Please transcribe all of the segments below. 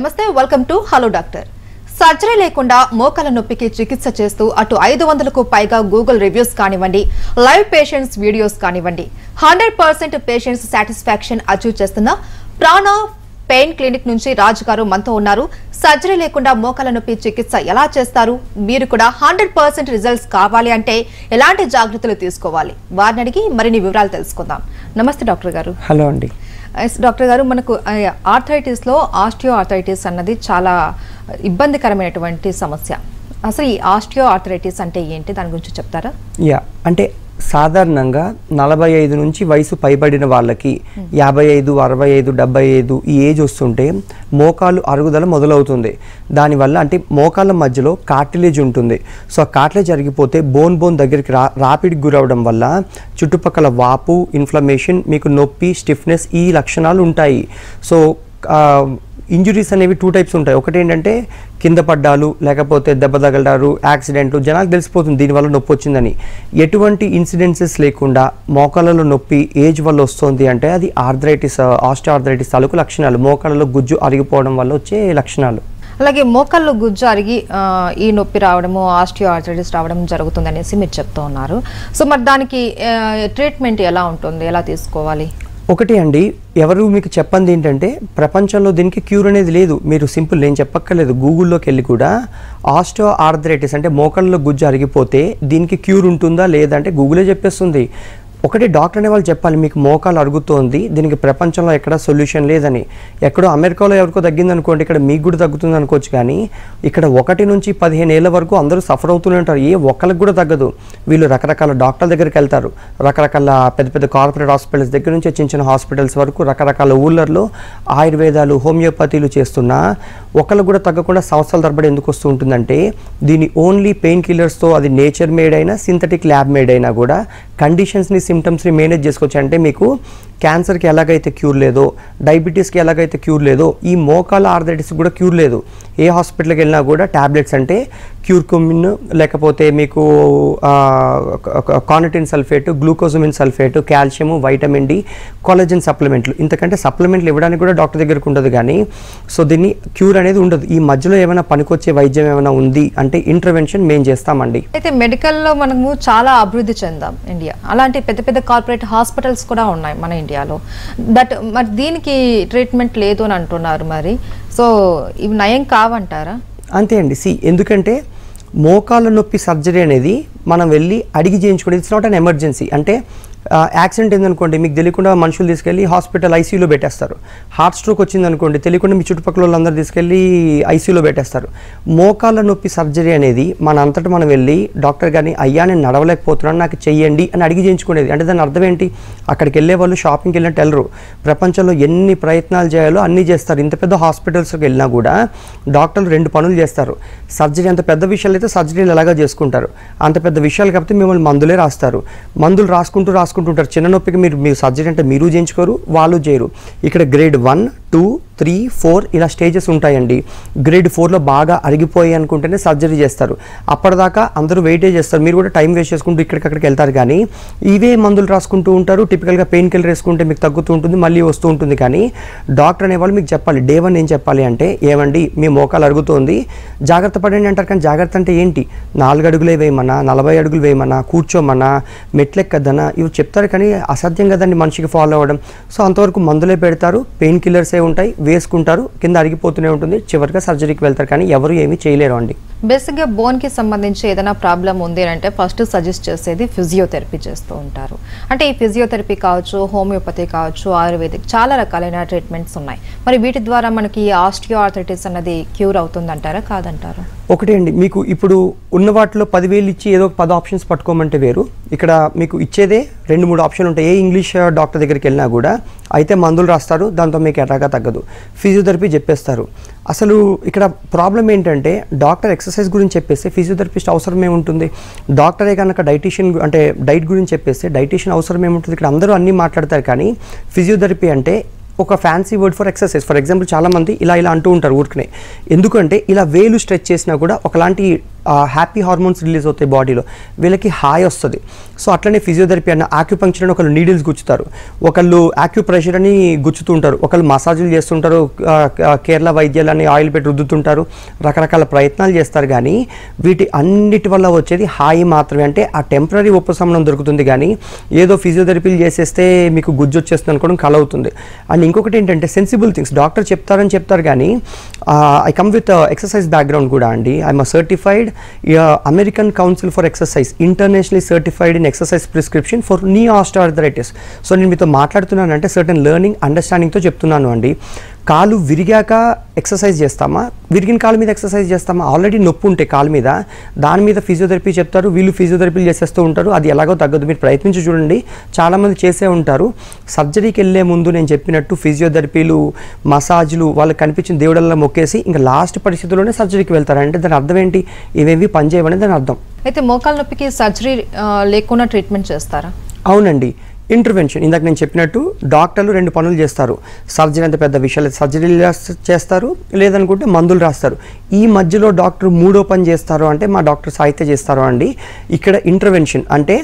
నమస్తే welcome to hello doctor surgery లేకుండా మోకాల నొప్పికి చికిత్స చేస్తూ అటు ఐదు వందలకు పైగా గూగుల్ రివ్యూస్ కానివ్వండి లైవ్ పేషెంట్స్ వీడియోస్ కానివ్వండి hundred percent patients satisfaction achieve చేస్తున్న ప్రాణ పెయిన్ క్లినిక్ నుంచి రాజు గారు మనతో ఉన్నారు. సర్జరీ లేకుండా మోకాల నొప్పి చికిత్స ఎలా చేస్తారు? మీరు కూడా హండ్రెడ్ పర్సెంట్ రిజల్ట్స్ కావాలి అంటే ఎలాంటి జాగ్రత్తలు తీసుకోవాలి? వారిని అడిగి మరిన్ని వివరాలు తెలుసుకుందాం. నమస్తే డాక్టర్ గారు. హలో అండి. డాక్టర్ గారు మనకు ఆర్థరైటిస్లో ఆస్టియో ఆర్థరైటిస్ అన్నది చాలా ఇబ్బందికరమైనటువంటి సమస్య. అసలు ఈ ఆస్టియో ఆర్థరైటిస్ అంటే ఏంటి? దాని గురించి చెప్తారా? యా అంటే సాధారణంగా నలభై ఐదు నుంచి వయసు పైబడిన వాళ్ళకి యాభై ఐదు అరవై ఐదు డెబ్బై ఐదు ఈ ఏజ్ వస్తుంటే మోకాలు అరుగుదల మొదలవుతుంది. దానివల్ల అంటే మోకాళ్ళ మధ్యలో కార్టిలేజ్ ఉంటుంది. సో ఆ కార్టిలేజ్ అరిగిపోతే బోన్ బోన్ దగ్గరికి రా రాపిడ్కి గురవడం వల్ల చుట్టుపక్కల వాపు ఇన్ఫ్లమేషన్ మీకు నొప్పి స్టిఫ్నెస్ ఈ లక్షణాలు ఉంటాయి. సో ఇంజురీస్ అనేవి టూ టైప్స్ ఉంటాయి. ఒకటి ఏంటంటే కింద పడ్డాలు లేకపోతే దెబ్బ తగలడారు యాక్సిడెంట్ జనాలకు తెలిసిపోతుంది దీనివల్ల నొప్పి వచ్చిందని. ఎటువంటి ఇన్సిడెన్సెస్ లేకుండా మోకాళ్ళలో నొప్పి ఏజ్ వల్ల వస్తుంది అంటే అది ఆర్థరైటిస్ ఆస్టో ఆర్థరైటిస్ తాలూకు లక్షణాలు. మోకాళ్ళలో గుజ్జు అరిగిపోవడం వల్ల వచ్చే లక్షణాలు. అలాగే మోకాళ్ళు గుజ్జు అరిగి ఈ నొప్పి రావడము ఆస్టియో ఆర్థరైటిస్ రావడం జరుగుతుంది అనేసి మీరు చెప్తూ ఉన్నారు. సో మరి దానికి ట్రీట్మెంట్ ఎలా ఉంటుంది? ఎలా తీసుకోవాలి? ఒకటి అండి ఎవరు మీకు చెప్పంది ఏంటంటే ప్రపంచంలో దీనికి క్యూర్ అనేది లేదు. మీరు సింపుల్ నేను చెప్పక్కర్లేదు. గూగుల్లోకి వెళ్ళి కూడా ఆస్టో ఆర్థరైటిస్ అంటే మోకాళ్ళలో గుజ్జు అరిగిపోతే దీనికి క్యూర్ ఉంటుందా లేదా అంటే గూగులే చెప్పేస్తుంది. ఒకటి డాక్టర్ అనే వాళ్ళు చెప్పాలి మీకు మోకాలు అరుగుతోంది దీనికి ప్రపంచంలో ఎక్కడ సొల్యూషన్ లేదని. ఎక్కడో అమెరికాలో ఎవరికో తగ్గింది అనుకోండి ఇక్కడ మీకు కూడా తగ్గుతుంది అనుకోవచ్చు కానీ ఇక్కడ ఒకటి నుంచి పదిహేను ఏళ్ళ వరకు అందరూ సఫర్ అవుతూనే ఉంటారు. ఏ ఒక్కరికి కూడా తగ్గదు. వీళ్ళు రకరకాల డాక్టర్ల దగ్గరికి వెళ్తారు. రకరకాల పెద్ద పెద్ద కార్పొరేట్ హాస్పిటల్స్ దగ్గర నుంచి చిన్న చిన్న హాస్పిటల్స్ వరకు రకరకాల ఊళ్ళల్లో ఆయుర్వేదాలు హోమియోపతిలు చేస్తున్నా ఒకళ్ళు కూడా తగ్గకుండా సంవత్సరాల తరబడి ఎందుకు వస్తూ ఉంటుందంటే దీని ఓన్లీ పెయిన్ కిల్లర్స్తో అది నేచర్ మేడ్ అయినా సింథటిక్ ల్యాబ్ మేడ్ అయినా కూడా కండిషన్స్ని సిమ్టమ్స్ని మేనేజ్ చేసుకోవచ్చు. అంటే మీకు క్యాన్సర్కి ఎలాగైతే క్యూర్ లేదో డయాబెటీస్కి ఎలాగైతే క్యూర్ లేదో ఈ మోకాల ఆర్థరైటిస్ కూడా క్యూర్ లేదు. ఏ హాస్పిటల్కి వెళ్ళినా కూడా ట్యాబ్లెట్స్ అంటే క్యూర్కుమిన్ లేకపోతే మీకు chondroitin sulphate glucosamine sulphate calcium vitamin D collagen సప్లిమెంట్లు ఇంతకంటే సప్లిమెంట్లు ఇవ్వడానికి కూడా డాక్టర్ దగ్గరకు ఉండదు కానీ సో దీన్ని క్యూర్ అనేది ఉండదు. ఈ మధ్యలో ఏమైనా పనికొచ్చే వైద్యం ఏమైనా ఉంది అంటే ఇంటర్వెన్షన్ మేము చేస్తామండి. అయితే మెడికల్లో మనము చాలా అభివృద్ధి చెందాం ఇండియా. అలాంటి పెద్ద పెద్ద కార్పొరేట్ హాస్పిటల్స్ కూడా ఉన్నాయి మన ఇండియాలో. దట్ మరి దీనికి ట్రీట్మెంట్ లేదు అని అంటున్నారు మరి. సో ఇవి నయం కావంటారా? అంతే అండి. సి ఎందుకంటే మోకాళ్ళ నొప్పి సర్జరీ అనేది మనం వెళ్ళి అడిగి చేయించుకోండి ఇట్స్ నాట్ అన్ ఎమర్జెన్సీ అంటే యాక్సిడెంట్ ఏందనుకోండి మీకు తెలియకుండా మనుషులు తీసుకెళ్ళి హాస్పిటల్ ఐసీయూలో పెట్టేస్తారు. హార్ట్ స్ట్రోక్ వచ్చిందనుకోండి తెలియకుండా మీ చుట్టుపక్కల వాళ్ళందరూ తీసుకెళ్ళి ఐసీయూలో పెట్టేస్తారు. మోకాళ్ళ నొప్పి సర్జరీ అనేది మన అంతటా మనం వెళ్ళి డాక్టర్ గారిని అయ్యా నేను నడవలేకపోతున్నాను నాకు చెయ్యండి అని అడిగి చేయించుకునేది. అంటే దాని అర్థం ఏంటి? అక్కడికి వెళ్ళే వాళ్ళు షాపింగ్కి వెళ్ళినట్టు వెళ్ళరు. ప్రపంచంలో ఎన్ని ప్రయత్నాలు చేయాలో అన్నీ చేస్తారు. ఇంత పెద్ద హాస్పిటల్స్కి వెళ్ళినా కూడా డాక్టర్లు రెండు పనులు చేస్తారు. సర్జరీ అంత పెద్ద విషయాలు అయితే సర్జరీలు ఎలాగా చేసుకుంటారు? అంత పెద్ద విషయాలు కాబట్టి మిమ్మల్ని మందులే రాస్తారు. మందులు రాసుకుంటూ రాసుకుంటుంటారు. చిన్న నొప్పికి మీరు మీరు సర్జరీ అంటే మీరు చేయించుకోరు వాళ్ళు చేయరు. ఇక్కడ grade one two three four ఇలా స్టేజెస్ ఉంటాయండి. గ్రేడ్ ఫోర్లో బాగా అరిగిపోయి అనుకుంటేనే సర్జరీ చేస్తారు. అప్పటిదాకా అందరూ వెయిటే చేస్తారు. మీరు కూడా టైం వేస్ట్ చేసుకుంటూ ఇక్కడికక్కడికి వెళ్తారు కానీ ఇవే మందులు రాసుకుంటూ ఉంటారు. టిపికల్గా పెయిన్ కిల్లర్ వేసుకుంటే మీకు తగ్గుతూ ఉంటుంది మళ్ళీ వస్తూ ఉంటుంది కానీ డాక్టర్ అనేవాళ్ళు మీకు చెప్పాలి. డే వన్ ఏం చెప్పాలి అంటే ఏమండి మీ మోకాలు అరుగుతోంది. జాగ్రత్త పడండి అంటారు కానీ జాగ్రత్త అంటే ఏంటి? నాలుగు అడుగులే వేయమన్నా నలభై అడుగులు వేయమన్నా కూర్చోమన్నా మెట్లెక్కద్దనా ఇవి చెప్తారు కానీ అసాధ్యం కదండి మనిషికి ఫాలో అవ్వడం. సో అంతవరకు మందులే పెడతారు. పెయిన్ కిల్లర్సే ఉంటాయి. వేసుకుంటారు కింద అరిగిపోతూనే ఉంటుంది. చివరిగా సర్జరీకి వెళ్తారు కానీ ఎవరు ఏమీ చేయలేరు అండి. బేసిక్గా బోన్కి సంబంధించి ఏదైనా ప్రాబ్లం ఉంది అంటే ఫస్ట్ సజెస్ట్ చేసేది ఫిజియోథెరపీ చేస్తూ ఉంటారు. అంటే ఈ ఫిజియోథెరపీ కావచ్చు హోమియోపతి కావచ్చు ఆయుర్వేదిక్ చాలా రకాలైన ట్రీట్మెంట్స్ ఉన్నాయి. మరి వీటి ద్వారా మనకి ఆస్టియో ఆర్థరైటిస్ అన్నది క్యూర్ అవుతుందంటారా కాదంటారా? ఒకటే అండి మీకు ఇప్పుడు ఉన్న వాటిలో పదివేలు ఇచ్చి ఏదో ఒక పది ఆప్షన్స్ పట్టుకోమంటే వేరు. ఇక్కడ మీకు ఇచ్చేదే రెండు మూడు ఆప్షన్లు ఉంటాయి. ఏ ఇంగ్లీష్ డాక్టర్ దగ్గరికి వెళ్ళినా కూడా అయితే మందులు రాస్తారు దాంతో మీకు ఎటాగా తగ్గదు. ఫిజియోథెరపీ చెప్పేస్తారు. అసలు ఇక్కడ ప్రాబ్లం ఏంటంటే డాక్టర్ ఎక్సర్సైజ్ గురించి చెప్పేస్తే ఫిజియోథెరపిస్ట్ అవసరం ఏముంటుంది? డాక్టరే కనుక డైటీషియన్ అంటే డైట్ గురించి చెప్పేస్తే డైటీషియన్ అవసరం ఏముంటుంది? ఇక్కడ అందరూ అన్నీ మాట్లాడతారు కానీ ఫిజియోథెరపీ అంటే ఒక fancy word for exercise for example చాలామంది ఇలా ఇలా అంటూ ఉంటారు ఊరికనే. ఎందుకంటే ఇలా వేలు స్ట్రెచ్ చేసినా కూడా ఒకలాంటి హ్యాపీ హార్మోన్స్ రిలీజ్ అవుతాయి బాడీలో వీళ్ళకి హాయ్ వస్తుంది. సో అట్లనే ఫిజియోథెరపీ అన్న ఆక్యుపంక్చర్ అని ఒకళ్ళు నీడిల్స్ గుచ్చుతారు. ఒకళ్ళు ఆక్యుప్రెషర్ అని గుచ్చుతూ ఉంటారు ఒకళ్ళు మసాజులు చేస్తుంటారు. కేరళ వైద్యాలని ఆయిల్ పెట్టి రుద్దుతుంటారు. రకరకాల ప్రయత్నాలు చేస్తారు కానీ వీటి అన్నిటి వల్ల వచ్చేది హాయి మాత్రమే. అంటే ఆ టెంపరీ ఉపశమనం దొరుకుతుంది కానీ ఏదో ఫిజియోథెరపీలు చేసేస్తే మీకు గుజ్జు వచ్చేస్తుంది అనుకోవడం కల అవుతుంది అండ్ ఇంకొకటి ఏంటంటే సెన్సిబుల్ థింగ్స్ డాక్టర్ చెప్తారని చెప్తారు కానీ I come with exercise background కూడా అండి. I'm certified American council for exercise international certified in exercise prescription for knee osteoarthritis so నేను మీతో మాట్లాడుతున్నానంటే సర్టన్ లెర్నింగ్ అండర్స్టాండింగ్తో చెప్తున్నాను అండి. కాలు విరిగాక ఎక్సర్సైజ్ చేస్తామా? విరిగిన కాలు మీద ఎక్సర్సైజ్ చేస్తామా? ఆల్రెడీ నొప్పి ఉంటే కాలు మీద దాని మీద ఫిజియోథెరపీ చెప్తారు వీళ్ళు ఫిజియోథెరపీలు చేసేస్తూ ఉంటారు అది ఎలాగో తగ్గదు. మీరు ప్రయత్నించి చూడండి. చాలామంది చేసే ఉంటారు. సర్జరీకి వెళ్ళే ముందు నేను చెప్పినట్టు ఫిజియోథెరపీలు మసాజ్లు వాళ్ళకి కనిపించిన దేవుడల్లో మొక్కేసి ఇంకా లాస్ట్ పరిస్థితుల్లోనే సర్జరీకి వెళ్తారు. అంటే దాని అర్థం ఏంటి? ఇవేవి పనిచేయమని దాని అర్థం. అయితే మోకాల నొప్పికి సర్జరీ లేకుండా ట్రీట్మెంట్ చేస్తారా? అవునండి. ఇంటర్వెన్షన్. ఇందాక నేను చెప్పినట్టు డాక్టర్లు రెండు పనులు చేస్తారు. సర్జరీ అంత పెద్ద విషయాలు సర్జరీలు చేస్తారు లేదనుకుంటే మందులు రాస్తారు. ఈ మధ్యలో డాక్టర్ మూడో పని చేస్తారు అంటే మా డాక్టర్ సాహిత్య చేస్తారు అండి. ఇక్కడ ఇంటర్వెన్షన్ అంటే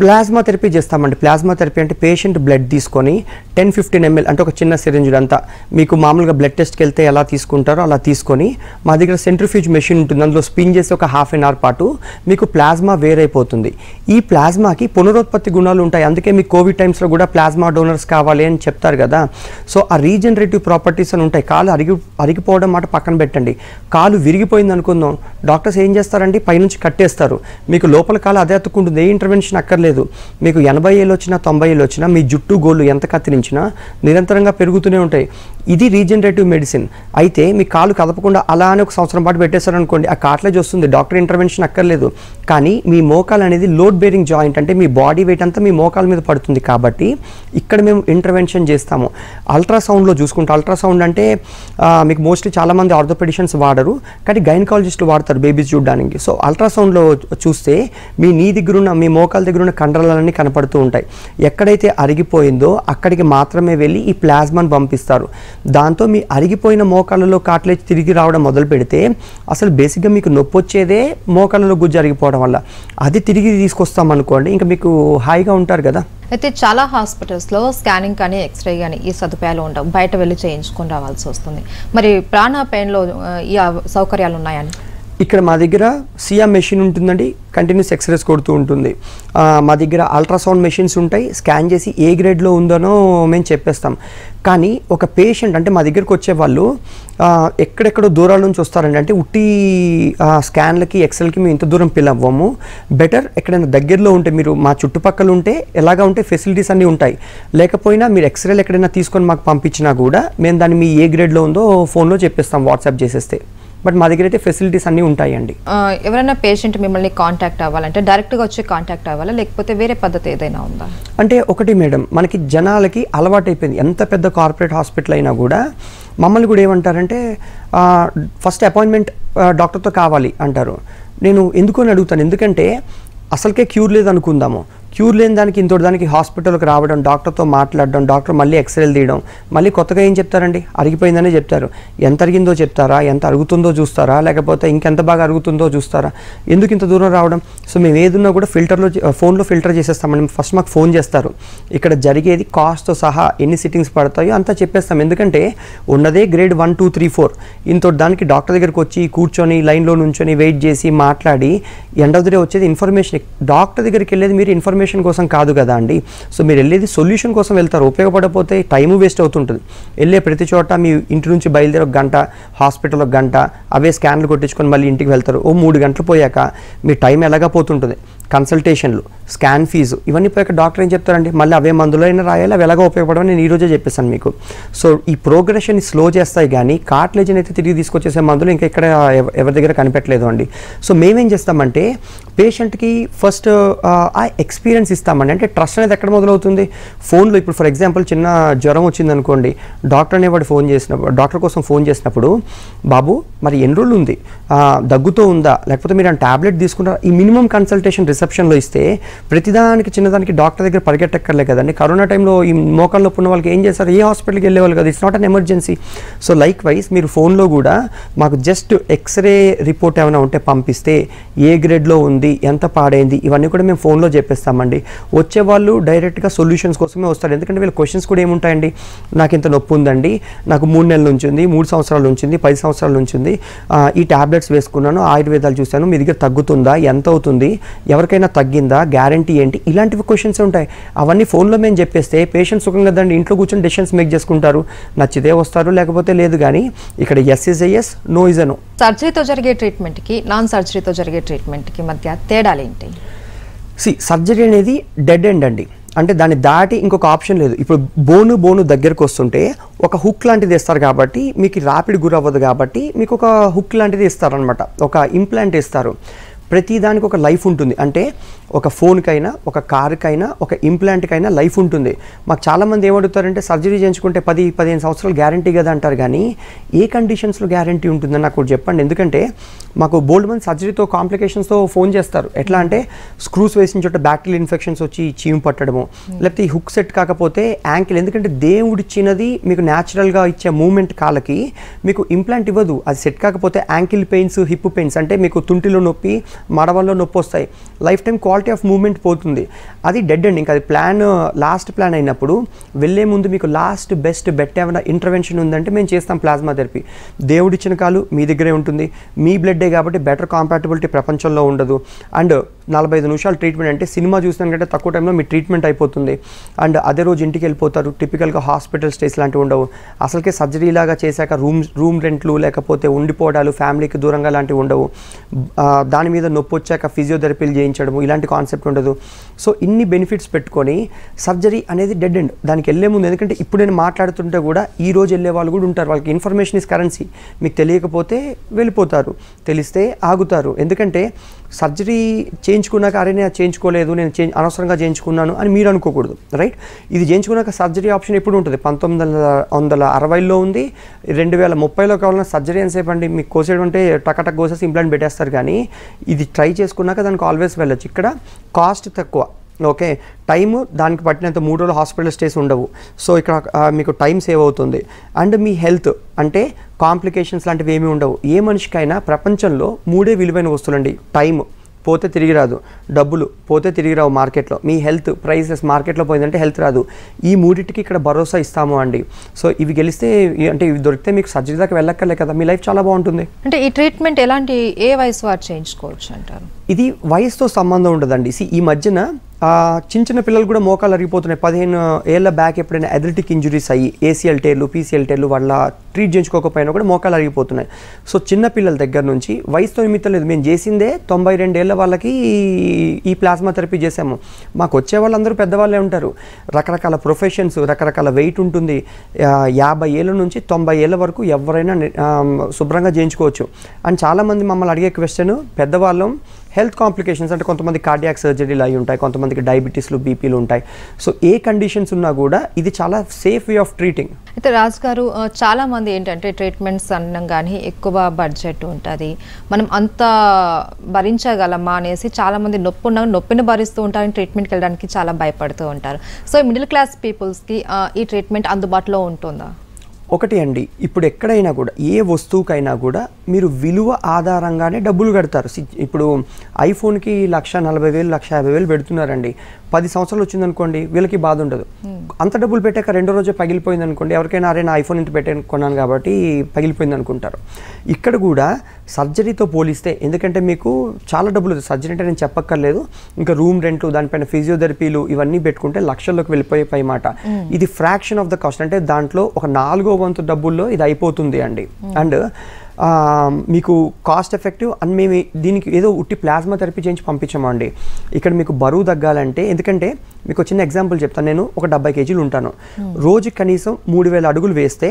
ప్లాస్మా థెరపీ చేస్తామండి. ప్లాస్మా థెరపీ అంటే పేషెంట్ బ్లడ్ తీసుకొని టెన్ ఫిఫ్టీన్ ఎంఎల్ అంటే ఒక చిన్న సిరింజ్ అంతా మీకు మామూలుగా బ్లడ్ టెస్ట్కి వెళ్తే ఎలా తీసుకుంటారో అలా తీసుకొని మా దగ్గర సెంట్రిఫ్యూజ్ మెషిన్ ఉంటుంది. అందులో స్పిన్ చేసి ఒక హాఫ్ అన్ అవర్ పాటు మీకు ప్లాస్మా వేరైపోతుంది. ఈ ప్లాస్మాకి పునరుత్పత్తి గుణాలు ఉంటాయి. అందుకే మీకు కోవిడ్ టైమ్స్లో కూడా ప్లాస్మా డోనర్స్ కావాలి అని చెప్తారు కదా. సో ఆ రీజనరేటివ్ ప్రాపర్టీస్ అని ఉంటాయి. కాలు అరిగి అరిగిపోవడం మాట పక్కన పెట్టండి. కాలు విరిగిపోయింది అనుకుందాం డాక్టర్స్ ఏం చేస్తారండి? పైనుంచి కట్టేస్తారు. మీకు లోపల కాలు అదే అతుక్కుంటుంది. ఏ ఇంటర్వెన్షన్ అక్కర్లేదు మీకు ఎనభై ఏళ్ళు వచ్చినా తొంభై ఏళ్ళు వచ్చినా మీ జుట్టు గోళ్ళు ఎంత కత్తిరించినా నిరంతరంగా పెరుగుతూనే ఉంటాయి. ఇది రీజనరేటివ్ మెడిసిన్. అయితే మీ కాలు కదపకుండా అలానే ఒక సంవత్సరం పాటు పెట్టేశారనుకోండి ఆ కాట్లేజ్ వస్తుంది డాక్టర్ ఇంటర్వెన్షన్ అక్కర్లేదు. కానీ మీ మోకాలు అనేది లోడ్ బేరింగ్ జాయింట్ అంటే మీ బాడీ వెయిట్ అంతా మీ మోకాల మీద పడుతుంది కాబట్టి ఇక్కడ మేము ఇంటర్వెన్షన్ చేస్తాము. అల్ట్రాసౌండ్లో చూసుకుంటే అల్ట్రాసౌండ్ అంటే మీకు మోస్ట్లీ చాలామంది ఆర్థోపెడిషన్స్ వాడరు కానీ గైనకాలజిస్టులు వాడతారు బేబీస్ చూడడానికి. సో అల్ట్రాసౌండ్లో చూస్తే మీ నీ దగ్గర ఉన్న మీ మోకాల దగ్గర ఉన్న కండరాలన్నీ కనపడుతూ ఉంటాయి. ఎక్కడైతే అరిగిపోయిందో అక్కడికి మాత్రమే వెళ్ళి ఈ ప్లాస్మాను పంపిస్తారు. దాంతో మీ అరిగిపోయిన మోకాళ్ళలో కాట్లేజ్ తిరిగి రావడం మొదలు పెడితే అసలు బేసిక్గా మీకు నొప్పి వచ్చేదే మోకాళ్ళలో గుజ్జు అరిగిపోవడం వల్ల. అది తిరిగి తీసుకొస్తాం అనుకోండి ఇంకా మీకు హాయిగా ఉంటారు కదా. అయితే చాలా హాస్పిటల్స్లో స్కానింగ్ కానీ ఎక్స్రే కానీ ఈ సదుపాయాలు ఉండవు. బయట వెళ్ళి చేయించుకొని రావాల్సి వస్తుంది. మరి ప్రాణాపాయంలో ఈ సౌకర్యాలు ఉన్నాయని ఇక్కడ మా దగ్గర సిఎం మెషిన్ ఉంటుందండి కంటిన్యూస్ ఎక్స్రేస్ కొడుతూ ఉంటుంది. మా దగ్గర అల్ట్రాసౌండ్ మెషిన్స్ ఉంటాయి స్కాన్ చేసి ఏ గ్రేడ్లో ఉందనో మేము చెప్పేస్తాం. కానీ ఒక పేషెంట్ అంటే మా దగ్గరకు వచ్చే వాళ్ళు ఎక్కడెక్కడో దూరాల నుంచి వస్తారండి. అంటే ఉట్టి స్కాన్లకి ఎక్సెల్కి మేము ఇంత దూరం పిలవ్వము బెటర్ ఎక్కడైనా దగ్గరలో ఉంటే మీరు మా చుట్టుపక్కల ఉంటే ఎలాగా ఉంటే ఫెసిలిటీస్ అన్నీ ఉంటాయి. లేకపోయినా మీరు ఎక్స్రేలు ఎక్కడైనా తీసుకొని మాకు పంపించినా కూడా మేము దాన్ని మీ ఏ గ్రేడ్లో ఉందో ఫోన్లో చెప్పేస్తాం వాట్సాప్ చేసేస్తే. బట్ మా దగ్గర అయితే ఫెసిలిటీస్ అన్నీ ఉంటాయండి. ఎవరైనా పేషెంట్ మిమ్మల్ని కాంటాక్ట్ అవ్వాలంటే డైరెక్ట్గా వచ్చి కాంటాక్ట్ అవ్వాలా? లేకపోతే వేరే పద్ధతి ఏదైనా ఉందా? అంటే ఒకటి మేడం మనకి జనాలకి అలవాటైపోయింది. ఎంత పెద్ద కార్పొరేట్ హాస్పిటల్ అయినా కూడా మమ్మల్ని కూడా ఏమంటారంటే ఫస్ట్ అపాయింట్మెంట్ డాక్టర్తో కావాలి అంటారు. నేను ఎందుకు అని అడుగుతాను. ఎందుకంటే అసలుకే క్యూర్ లేదు అనుకుందాము క్యూర్ లేని దానికి ఇంతటి దానికి హాస్పిటల్కి రావడం డాక్టర్తో మాట్లాడడం డాక్టర్ మళ్ళీ ఎక్స్రేలు తీయడం మళ్ళీ కొత్తగా ఏం చెప్తారండి? అరిగిపోయిందనే చెప్తారు. ఎంత అరిగిందో చెప్తారా? ఎంత అరుగుతుందో చూస్తారా? లేకపోతే ఇంకెంత బాగా అరుగుతుందో చూస్తారా? ఎందుకు ఇంత దూరం రావడం? సో మేము ఏదున్నా కూడా ఫిల్టర్లో ఫోన్లో ఫిల్టర్ చేసేస్తామండి. ఫస్ట్ మాకు ఫోన్ చేస్తారు. ఇక్కడ జరిగేది కాస్ట్తో సహా ఎన్ని సిట్టింగ్స్ పడతాయో అంతా చెప్పేస్తాం. ఎందుకంటే ఉన్నదే grade one two three four. ఇంతటి దానికి డాక్టర్ దగ్గరికి వచ్చి కూర్చొని లైన్లో నుంచొని వెయిట్ చేసి మాట్లాడి ఎండ్ ఆఫ్ ది డే వచ్చేది ఇన్ఫర్మేషన్ డాక్టర్ దగ్గరికి వెళ్ళేది మీరు ఇన్ఫర్మేషన్ కోసం కాదు కదా అండి. సో మీరు వెళ్ళేది సొల్యూషన్ కోసం వెళ్తారు. ఉపయోగపడకపోతే టైం వేస్ట్ అవుతుంటుంది. వెళ్ళే ప్రతి చోట మీ ఇంటి నుంచి బయలుదేరి ఒక గంట హాస్పిటల్ ఒక గంట అవే స్కాన్లు కొట్టించుకొని మళ్ళీ ఇంటికి వెళ్తారు. ఓ మూడు గంటలు పోయాక మీ టైం ఎలాగా పోతుంటుంది? కన్సల్టేషన్లు స్కాన్ ఫీజు. ఇవన్నీ పోయాక డాక్టర్ ఏం చెప్తారండి మళ్ళీ అవే మందులు అయినా రాయాలి అవి ఎలాగో ఉపయోగపడమని నేను ఈరోజే చెప్పేసాను మీకు. సో ఈ ప్రోగ్రెషన్ స్లో చేస్తాయి కానీ కార్ట్లేజన్ అయితే తిరిగి తీసుకొచ్చేసే మందులు ఇంకా ఇక్కడ ఎవ- ఎవరి దగ్గర కనిపెట్టలేదు అండి. సో మేమేం చేస్తామంటే పేషెంట్కి ఫస్ట్ ఆ ఎక్స్పీరియన్స్ ఇస్తామండి. అంటే ట్రస్ట్ అనేది ఎక్కడ మొదలవుతుంది? ఫోన్లో ఇప్పుడు ఫర్ ఎగ్జాంపుల్ చిన్న జ్వరం వచ్చింది అనుకోండి డాక్టర్ అనేవాడు ఫోన్ చేసినప్పుడు డాక్టర్ కోసం ఫోన్ చేసినప్పుడు బాబు మరి ఎన్ని రోజులు ఉంది? దగ్గుతో ఉందా? లేకపోతే మీరు ఆ టాబ్లెట్ తీసుకున్నారా? ఈ మినిమం కన్సల్టేషన్ రిసెప్షన్లో ఇస్తే ప్రతిదానికి చిన్నదానికి డాక్టర్ దగ్గర పరిగెట్టక్కర్లే కదండి. కరోనా టైంలో ఈ మోకాళ్ళ నొప్పి ఉన్న వాళ్ళకి ఏం చేస్తారు? ఏ హాస్పిటల్కి వెళ్ళేవాళ్ళు కదా. It's not an emergency so likewise మీరు ఫోన్లో కూడా మాకు జస్ట్ ఎక్స్రే రిపోర్ట్ ఏమైనా ఉంటే పంపిస్తే ఏ గ్రేడ్లో ఉంది ఎంత పాడైంది ఇవన్నీ కూడా మేము ఫోన్లో చెప్పేస్తామండి. వచ్చే వాళ్ళు డైరెక్ట్గా సొల్యూషన్స్ కోసమే వస్తారు. ఎందుకంటే వీళ్ళ క్వశ్చన్స్ కూడా ఏముంటాయండి? నాకు ఇంత నొప్పి ఉందండి. నాకు మూడు నెలల నుంచి ఉంది మూడు సంవత్సరాల నుంచి ఉంది పది సంవత్సరాల నుంచి ఉంది. ఈ టాబ్లెట్స్ వేసుకున్నాను ఆయుర్వేదాలు చూశాను. మీ దగ్గర తగ్గుతుందా? ఎంత అవుతుంది? ఎవరికైనా తగ్గిందా? గ్యారెంటీ ఏంటి? ఇలాంటివి క్వశ్చన్స్ ఉంటాయి. అవన్నీ ఫోన్లో మేము చెప్పేస్తే పేషెంట్ సుఖం కదండి ఇంట్లో కూర్చొని డెసిషన్స్ మేక్ చేసుకుంటారు. నచ్చితే వస్తారు లేకపోతే లేదు కానీ ఇక్కడ yes is yes no is no సర్జరీతో జరిగే ట్రీట్మెంట్కి నాన్ సర్జరీతో జరిగే ట్రీట్మెంట్కి మధ్య తేడాలు ఏంటి? సి సర్జరీ అనేది డెడ్ ఎండ్ అండి. అంటే దాన్ని దాటి ఇంకొక ఆప్షన్ లేదు. ఇప్పుడు బోను బోను దగ్గరకు వస్తుంటే ఒక హుక్ లాంటిది ఇస్తారు కాబట్టి మీకు ర్యాపిడ్ గురవ్వదు కాబట్టి మీకు ఒక హుక్ లాంటిది ఇస్తారనమాట ఒక ఇంప్లాంట్ ఇస్తారు ప్రతి దానికి ఒక లైఫ్ ఉంటుంది. అంటే ఒక ఫోన్కైనా ఒక కార్కైనా ఒక ఇంప్లాంట్కైనా లైఫ్ ఉంటుంది. మాకు చాలామంది ఏమడుగుతారంటే సర్జరీ చేయించుకుంటే పది పదిహేను సంవత్సరాలు గ్యారంటీ కదా అంటారు. కానీ ఏ కండిషన్స్లో గ్యారంటీ ఉంటుందని నాకు చెప్పండి. ఎందుకంటే మాకు బోల్డ్ మంది సర్జరీతో కాంప్లికేషన్స్తో ఫోన్ చేస్తారు. ఎట్లా అంటే స్క్రూస్ వేసిన చోట బ్యాక్టీరియల్ ఇన్ఫెక్షన్స్ వచ్చి చీము పట్టడము. లేకపోతే ఈ హుక్ సెట్ కాకపోతే యాంకిల్. ఎందుకంటే దేవుడిచ్చినది మీకు న్యాచురల్గా ఇచ్చే మూమెంట్ కాళ్ళకి మీకు ఇంప్లాంట్ ఇవ్వదు. అది సెట్ కాకపోతే యాంకిల్ పెయిన్స్ హిప్ పెయిన్స్. అంటే మీకు తుంటిలో నొప్పి మడవల్లో నొప్పి వస్తాయి life time quality of moment పోతుంది. అది డెడ్ అండ్ ఇంకా అది ప్లాన్ లాస్ట్ ప్లాన్ అయినప్పుడు వెళ్ళే ముందు మీకు లాస్ట్ బెస్ట్ బెట్ ఏమైనా ఇంటర్వెన్షన్ ఉందంటే మేము చేస్తాం ప్లాస్మా థెరపీ దేవుడిచ్చిన కాలు మీ దగ్గరే ఉంటుంది. మీ బ్లడ్డే కాబట్టి బెటర్ కాంపాటబిలిటీ ప్రపంచంలో ఉండదు. అండ్ నలభై ఐదు నిమిషాలు ట్రీట్మెంట్ అంటే సినిమా చూసిన కంటే తక్కువ టైంలో మీ ట్రీట్మెంట్ అయిపోతుంది. అండ్ అదే రోజు ఇంటికి వెళ్ళిపోతారు. టిపికల్గా హాస్పిటల్ స్టేస్ లాంటివి ఉండవు. అసలుకే సర్జరీ లాగా చేశాక రూమ్ రూమ్ రెంట్లు లేకపోతే ఉండిపోవడాలు ఫ్యామిలీకి దూరంగా లాంటివి ఉండవు. దాని మీద నొప్పి వచ్చాక ఫిజియోథెరపీలు చేయించడము ఇలాంటి కాన్సెప్ట్ ఉండదు. సో ఇన్ని బెనిఫిట్స్ పెట్టుకొని సర్జరీ అనేది డెడ్ ఎండ్ దానికి వెళ్ళే ముందు ఎందుకంటే ఇప్పుడు నేను మాట్లాడుతుంటే కూడా ఈ రోజు వెళ్ళే వాళ్ళు కూడా ఉంటారు. వాళ్ళకి ఇన్ఫర్మేషన్ ఇస్ కరెన్సీ మీకు తెలియకపోతే వెళ్ళిపోతారు. తెలిస్తే ఆగుతారు. ఎందుకంటే సర్జరీ చేయించుకున్నాక అరే నేను చేయించుకోలేదు నేను చేంజ్ అనవసరంగా చేయించుకున్నాను అని మీరు అనుకోకూడదు. రైట్ ఇది చేయించుకున్నాక సర్జరీ ఆప్షన్ ఎప్పుడు ఉంటుంది? పంతొమ్మిది వందల వందల అరవైలో ఉంది. రెండు వేల ముప్పైలో కావాలన్నా సర్జరీ అని అండి? మీకు కోసేయడం అంటే టకటక్ కోసేసి ఇంప్లాంట్ పెట్టేస్తారు కానీ ఇది ట్రై చేసుకున్నాక దానికి ఆల్వేస్ వెళ్ళచ్చు. ఇక్కడ కాస్ట్ తక్కువ. ఓకే టైము దానికి పట్టినంత మూడు రోజులు హాస్పిటల్ స్టేస్ ఉండవు. సో ఇక్కడ మీకు టైం సేవ్ అవుతుంది. అండ్ మీ హెల్త్ అంటే కాంప్లికేషన్స్ లాంటివి ఏమీ ఉండవు. ఏ మనిషికైనా ప్రపంచంలో మూడే విలువైన వస్తువులండి. టైం పోతే తిరిగి రాదు. డబ్బులు పోతే తిరిగి రావు మార్కెట్లో. మీ హెల్త్ ప్రైసెస్ మార్కెట్లో పోయిందంటే హెల్త్ రాదు. ఈ మూడింటికి ఇక్కడ భరోసా ఇస్తాము అండి. సో ఇవి గెలిస్తే అంటే ఇవి దొరికితే మీకు సర్జరీ దాకా వెళ్ళక్కర్లే కదా. మీ లైఫ్ చాలా బాగుంటుంది. అంటే ఈ ట్రీట్మెంట్ ఎలాంటి ఏ వయసు వారు చేయించుకోవచ్చు అంటారు? ఇది వయసుతో సంబంధం ఉండదండి. సి ఈ మధ్యన చిన్న చిన్న పిల్లలు కూడా మోకాలు అరిగిపోతున్నాయి. పదిహేను ఏళ్ళ బ్యాక్ ఎప్పుడైనా అథ్లెటిక్ ఇంజురీస్ అయ్యి ఏసీఎల్ టేర్లు పీసీఎల్ టేర్లు వాళ్ళ ట్రీట్ చేయించుకోకపోయినా కూడా మోకాలు అరిగిపోతున్నాయి. సో చిన్న పిల్లల దగ్గర నుంచి వయసుతో నిమిత్తం లేదు. మేము చేసిందే తొంభై రెండేళ్ళ వాళ్ళకి ఈ- ప్లాస్మా థెరపీ చేసాము మాకు వచ్చే వాళ్ళందరూ పెద్దవాళ్ళే ఉంటారు. రకరకాల ప్రొఫెషన్స్ రకరకాల వెయిట్ ఉంటుంది. యాభై ఏళ్ళ నుంచి తొంభై ఏళ్ళ వరకు ఎవరైనా శుభ్రంగా చేయించుకోవచ్చు. అండ్ చాలామంది మమ్మల్ని అడిగే క్వశ్చన్ పెద్దవాళ్ళం హెల్త్ కాంప్లికేషన్స్ అంటే కొంతమంది కార్డియాక్ సర్జరీలు అయి ఉంటాయి కొంతమందికి డయాబెటీస్లు బీపీలు ఉంటాయి. సో ఏ కండిషన్స్ ఉన్నా కూడా ఇది చాలా సేఫ్ వే ఆఫ్ ట్రీటింగ్. అయితే రాజు గారు చాలామంది ఏంటంటే ట్రీట్మెంట్స్ అనడం కానీ ఎక్కువ బడ్జెట్ ఉంటుంది. మనం అంత భరించగలమా అనేసి చాలామంది నొప్పి ఉన్న నొప్పిని భరిస్తూ ఉంటారు ట్రీట్మెంట్కి వెళ్ళడానికి చాలా భయపడుతూ ఉంటారు. సో మిడిల్ క్లాస్ పీపుల్స్కి ఈ ట్రీట్మెంట్ అందుబాటులో ఉంటుందా? ఒకటి అండి ఇప్పుడు ఎక్కడైనా కూడా ఏ వస్తువుకైనా కూడా మీరు విలువ ఆధారంగానే డబ్బులు కడతారు. సి- ఇప్పుడు ఐఫోన్కి లక్ష నలభై వేలు లక్ష యాభై వేలు పెడుతున్నారండి. పది సంవత్సరాలు వచ్చిందనుకోండి వీళ్ళకి బాధ ఉండదు. అంత డబ్బులు పెట్టాక రెండో రోజే పగిలిపోయింది అనుకోండి ఎవరికైనా అరే నా ఐఫోన్ ఇంత పెట్టాను కొన్నాను కాబట్టి పగిలిపోయింది అనుకుంటారు ఇక్కడ కూడా సర్జరీతో పోలిస్తే ఎందుకంటే మీకు చాలా డబ్బులు సర్జరీ అంటే నేను చెప్పక్కర్లేదు. ఇంకా రూమ్ రెంట్లు దానిపైన ఫిజియోథెరపీలు ఇవన్నీ పెట్టుకుంటే లక్షల్లోకి వెళ్ళిపోయే పై మాట. ఇది ఫ్రాక్షన్ ఆఫ్ ద కాస్ట్. అంటే దాంట్లో ఒక నాలుగో వంతు డబ్బుల్లో ఇది అయిపోతుంది అండి. అండ్ మీకు కాస్ట్ ఎఫెక్టివ్ అండ్ మేము దీనికి ఏదో ఉట్టి ప్లాస్మా థెరపీ చేయించి పంపించామండి. ఇక్కడ మీకు బరువు తగ్గాలంటే ఎందుకంటే మీకు చిన్న ఎగ్జాంపుల్ చెప్తాను. నేను ఒక డెబ్బై కేజీలు ఉంటాను. రోజు కనీసం మూడు వేల అడుగులు వేస్తే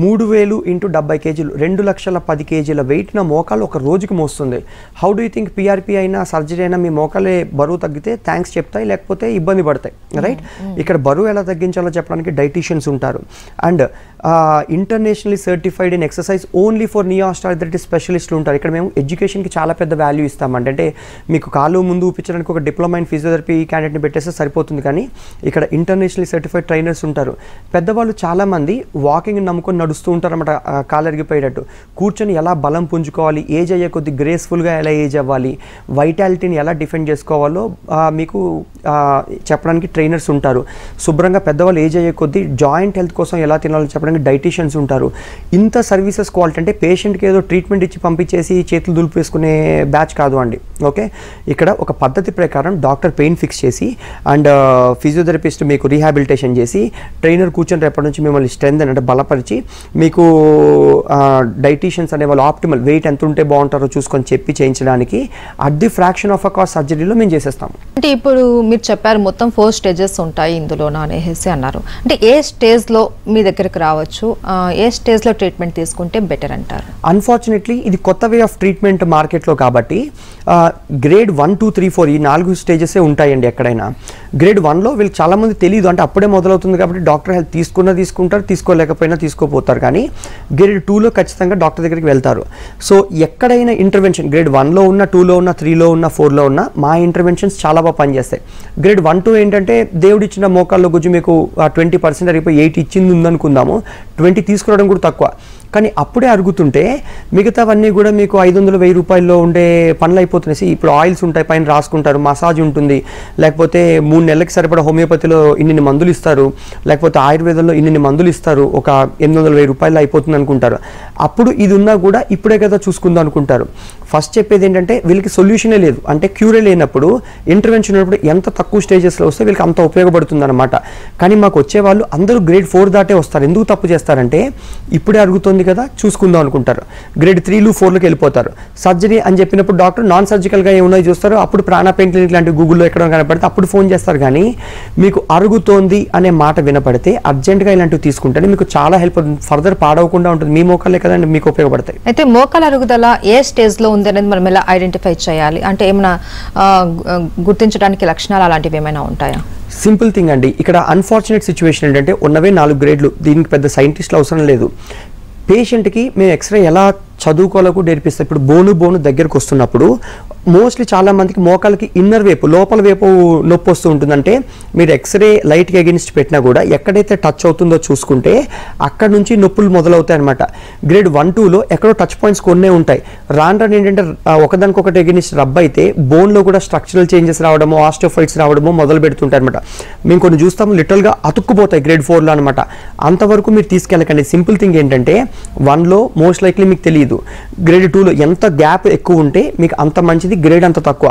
మూడు వేలు ఇంటూ డెబ్బై కేజీలు రెండు లక్షల పది కేజీల వెయిట్ నా మోకాలు ఒక రోజుకి మోస్తుంది. How do you think PRP అయినా సర్జరీ అయినా మీ మోకాలే బరువు తగ్గితే థ్యాంక్స్ చెప్తాయి లేకపోతే ఇబ్బంది పడతాయి రైట్ ఇక్కడ బరువు ఎలా తగ్గించాలో చెప్పడానికి డైటీషియన్స్ ఉంటారు. And internationally certified in exercise only for knee osteoarthritis స్పెషలిస్టులు ఉంటారు. ఇక్కడ మేము ఎడ్యుకేషన్కి చాలా పెద్ద వాల్యూ ఇస్తామంటే అంటే మీకు కాలు ముందు ఊపించడానికి ఒక డిప్లొమా ఇన్ ఫిజియోథెరపీ క్యాండిడేట్ని పెట్టేస్తే సరిపోతుంది. కానీ ఇక్కడ ఇంటర్నేషనల్లీ సర్టిఫైడ్ ట్రైనర్స్ ఉంటారు. పెద్దవాళ్ళు చాలామంది వాకింగ్ నమ్ముకొని నడుస్తూ ఉంటారన్నమాట కాలరిగిపోయేటట్టు. కూర్చొని ఎలా బలం పుంజుకోవాలి ఏజ్ అయ్యే కొద్ది గ్రేస్ఫుల్గా ఎలా ఏజ్ అవ్వాలి వైటాలిటీని ఎలా డిఫెండ్ చేసుకోవాలో మీకు చెప్పడానికి ట్రైనర్స్ ఉంటారు. శుభ్రంగా పెద్దవాళ్ళు ఏజ్ అయ్యే కొద్దీ జాయింట్ హెల్త్ కోసం ఎలా తినాలో చెప్పడానికి డైటీషియన్స్ ఉంటారు. ఇంత సర్వీసెస్ క్వాలిటీ అంటే పేషెంట్కి ఏదో ట్రీట్మెంట్ ఇచ్చి పంపించేసి చేతులు దులిపేసుకునే బ్యాచ్ కాదు అండి. ఓకే? ఇక్కడ ఒక పద్ధతి ప్రకారం డాక్టర్ పెయిన్ ఫిక్స్ చేసి అండ్ ఫిజియోథెరపిస్ట్ మీకు రీహాబిలిటేషన్ చేసి ట్రైనర్ కూర్చొని రేపటి నుంచి మిమ్మల్ని స్ట్రెంత్ అంటే బలపరిచి మీకు డైటీషియన్స్ అనే వాళ్ళు ఆప్టిమల్ వెయిట్ ఎంత ఉంటే బాగుంటారో చూసుకొని చెప్పి చేయించడానికి at the fraction of a cost సర్జరీలో మేము చేసేస్తాము. అంటే ఇప్పుడు మీరు చెప్పారు మొత్తం ఫోర్ స్టేజెస్ ఉంటాయి ఇందులో అనేసి అన్నారు. అంటే ఏ స్టేజ్లో మీ దగ్గరికి రావచ్చు? ఏ స్టేజ్లో ట్రీట్మెంట్ తీసుకుంటే బెటర్ అంటారు? అన్ఫార్చునేట్లీ ఇది కొత్త వే ఆఫ్ ట్రీట్మెంట్ మార్కెట్లో కాబట్టి grade one two three four ఈ నాలుగు స్టేజెసే ఉంటాయండి ఎక్కడైనా. గ్రేడ్ వన్లో వీళ్ళకి చాలామంది తెలియదు అంటే అప్పుడే మొదలవుతుంది కాబట్టి డాక్టర్ హెల్ప్ తీసుకున్నా తీసుకుంటారు తీసుకోలేకపోయినా తీసుకోపోతారు. కానీ గ్రేడ్ టూలో ఖచ్చితంగా డాక్టర్ దగ్గరికి వెళ్తారు. సో ఎక్కడైనా ఇంటర్వెన్షన్ గ్రేడ్ వన్లో ఉన్న టూలో ఉన్న త్రీలో ఉన్న ఫోర్లో ఉన్న మా ఇంటర్వెన్షన్స్ చాలా బాగా పనిచేస్తాయి. గ్రేడ్ వన్ టూ ఏంటంటే దేవుడు ఇచ్చిన మోకాల్లో గుజ్జు మీకు ట్వంటీ పర్సెంట్ అయిపోయి ఎయిట్ ఇచ్చింది ఉందనుకుందాము. ట్వంటీ తీసుకురావడం కూడా తక్కువ. కానీ అప్పుడే అరుగుతుంటే మిగతావన్నీ కూడా మీకు ఐదు వందలు వెయ్యి రూపాయల్లో ఉండే పనులు అయిపోతున్నాయి ఇప్పుడు ఆయిల్స్ ఉంటాయి పైన రాసుకుంటారు మసాజ్ ఉంటుంది. లేకపోతే మూడు నెలలకు సరిపడా హోమియోపతిలో ఇన్ని మందులు ఇస్తారు. లేకపోతే ఆయుర్వేదంలో ఇన్ని మందులు ఇస్తారు. ఒక ఎనిమిది వందల వెయ్యి రూపాయలు అయిపోతుంది అనుకుంటారు అప్పుడు ఇది ఉన్నా కూడా ఇప్పుడే కదా చూసుకుందాం అనుకుంటారు. ఫస్ట్ చెప్పేది ఏంటంటే వీళ్ళకి సొల్యూషనే లేదు. అంటే క్యూరే లేనప్పుడు ఇంటర్వెన్షన్ ఉన్నప్పుడు ఎంత తక్కువ స్టేజెస్లో వస్తే వీళ్ళకి అంత ఉపయోగపడుతుంది అనమాట కానీ మాకు వచ్చేవాళ్ళు అందరూ గ్రేడ్ ఫోర్ దాటే వస్తారు. ఎందుకు తప్పు చేస్తారంటే ఇప్పుడే అరుగుతుంది కదా చూసుకుందాం అనుకుంటారు. గ్రేడ్ త్రీలు ఫోర్లోకి వెళ్ళిపోతారు. సర్జరీ అని చెప్పినప్పుడు డాక్టర్ నాన్ సర్జికల్గా ఏమున్నాయో చూస్తారు? అప్పుడు ప్రాణ పెయింట్ క్లినిక్ లాంటి గూగుల్లో ఎక్కడ కనపడితే అప్పుడు ఫోన్ చేస్తారు. కానీ మీకు అరుగుతోంది అనే మాట వినపడితే అర్జెంట్గా ఇలాంటివి తీసుకుంటేనే మీకు చాలా హెల్ప్ ఫర్దర్ పాడవకుండా ఉంటుంది. మీ మోకాలే కదండి మీకు ఉపయోగపడతాయి. అయితే మోకాల అరుగుదల ఏ స్టేజ్లో ఉంది? ఉంది అనేది మనం ఎలా ఐడెంటిఫై చేయాలి? అంటే ఏమైనా గుర్తించడానికి లక్షణాలు అలాంటివి ఏమైనా ఉంటాయా? సింపుల్ థింగ్ అండి. ఇక్కడ అన్ఫార్చునేట్ సిచ్యువేషన్ ఏంటంటే ఉన్నవే నాలుగు గ్రేడ్లు దీనికి పెద్ద సైంటిస్టులు అవసరం లేదు. పేషెంట్కి మేము ఎక్స్రే ఎలా చదువుకోలకు నేర్పిస్తారు. ఇప్పుడు బోను బోను దగ్గరకు వస్తున్నప్పుడు మోస్ట్లీ చాలా మందికి మోకాలకి ఇన్నర్ వైపు లోపల వైపు నొప్పి వస్తూ ఉంటుందంటే మీరు ఎక్స్రే లైట్కి ఎగెనిస్ట్ పెట్టినా కూడా ఎక్కడైతే టచ్ అవుతుందో చూసుకుంటే అక్కడ నుంచి నొప్పులు మొదలవుతాయి అనమాట గ్రేడ్ వన్ టూలో ఎక్కడో టచ్ పాయింట్స్ కొన్నే ఉంటాయి. రాను రాను ఏంటంటే ఒకదానికొకటి ఎగెనిస్ట్ రబ్ అయితే బోన్లో కూడా స్ట్రక్చరల్ చేంజెస్ రావడము ఆస్టోఫైట్స్ రావడము మొదలు పెడుతుంటాయి అనమాట మేము కొన్ని చూస్తాము లిటల్గా అతుక్కుపోతాయి గ్రేడ్ ఫోర్లో అనమాట అంతవరకు మీరు తీసుకెళ్ళకండి. సింపుల్ థింగ్ ఏంటంటే వన్లో మోస్ట్ లైక్లీ మీకు తెలియదు. గ్రేడ్ టూలో ఎంత గ్యాప్ ఎక్కువ ఉంటే మీకు అంత మంచిది గ్రేడ్ అంత తక్కువ.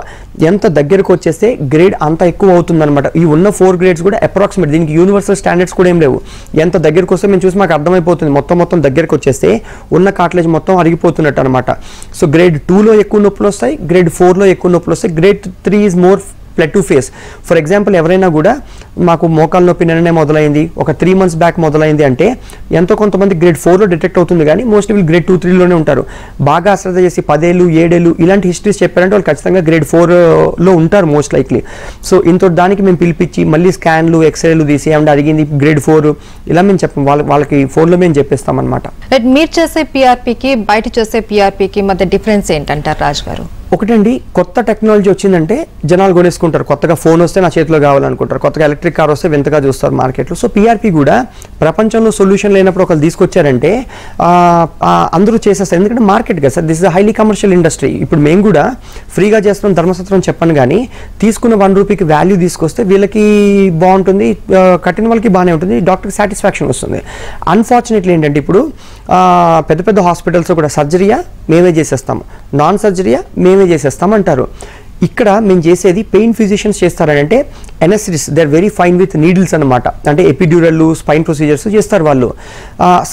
ఎంత దగ్గరకు వచ్చేస్తే గ్రేడ్ అంత ఎక్కువ అవుతుందన్నమాట. ఈ ఉన్న ఫోర్ గ్రేడ్స్ కూడా అప్రాక్సిమేట్ దీనికి యూనివర్సల్ స్టాండర్డ్స్ కూడా ఏం లేవు. ఎంత దగ్గరకు వస్తే మేము చూసి మాకు అర్థమైపోతుంది. మొత్తం మొత్తం దగ్గరకు వచ్చేస్తే ఉన్న కాట్లేజ్ మొత్తం అరిగిపోతున్నట్టు అనమాట సో గ్రేడ్ టూలో ఎక్కువ నొప్పులు వస్తాయి గ్రేడ్ ఫోర్లో ఎక్కువ నొప్పులు వస్తాయి. Grade three is more plate to face for example ఎవరైనా కూడా మాకు మోకాల నొప్పి నిన్ననే మొదలైంది ఒక త్రీ మంత్స్ బ్యాక్ మొదలైంది అంటే ఎంతో కొంతమంది గ్రేడ్ ఫోర్లో డిటెక్ట్ అవుతుంది కానీ మోస్ట్లీ వీళ్ళు గ్రేడ్ టూ త్రీలోనే ఉంటారు. బాగా అశ్రద్ధ చేసి పదేళ్ళు ఏడేళ్ళు ఇలాంటి హిస్టరీస్ చెప్పారంటే వాళ్ళు ఖచ్చితంగా గ్రేడ్ ఫోర్లో uh, ఉంటారు మోస్ట్ లైక్లీ సో ఇంత దానికి మేము పిలిపించి మళ్ళీ స్కాన్లు ఎక్స్రేలు తీసి ఏమంటే అడిగింది గ్రేడ్ ఫోర్ ఇలా మేము చెప్పం వాళ్ళ వాళ్ళకి ఫోన్లో మేము చెప్పేస్తాం అనమాట మీరు చేసే పిఆర్పికి బయట చేసే పిఆర్పికి మధ్య డిఫరెన్స్ ఏంటంటారు రాజ్ గారు ఒకటండి కొత్త టెక్నాలజీ వచ్చిందంటే జనాలు కొనేసుకుంటారు. కొత్తగా ఫోన్ వస్తే నా చేతిలో కావాలనుకుంటారు. కొత్తగా ఎలక్ట్రిక్ కార్ వస్తే వింతగా చూస్తారు మార్కెట్లో. సో పీఆర్పీ కూడా ప్రపంచంలో సొల్యూషన్ లేనప్పుడు ఒకరు తీసుకొచ్చారంటే అందరూ చేసేస్తారు. ఎందుకంటే మార్కెట్ కదా sir. This is highly commercial industry ఇప్పుడు మేము కూడా ఫ్రీగా చేస్తున్నాం ధర్మసత్రం చెప్పను కానీ తీసుకున్న వన్ రూపీకి వాల్యూ తీసుకొస్తే వీళ్ళకి బాగుంటుంది కట్టిన వాళ్ళకి బాగానే ఉంటుంది డాక్టర్కి సాటిస్ఫాక్షన్ వస్తుంది. అన్ఫార్చునేట్లీ ఏంటంటే ఇప్పుడు పెద్ద పెద్ద హాస్పిటల్స్ కూడా సర్జరీయా మేమే చేసేస్తాం. నాన్ సర్జరీయా? మేమే చేసేస్తాం అంటారు. ఇక్కడ మేము చేసేది పెయిన్ ఫిజిషియన్స్ చేస్తారని అంటే anaesthetists they are very fine with needles అనమాట అంటే ఎపిడ్యూరల్ స్పైన్ ప్రొసీజర్స్ చేస్తారు వాళ్ళు.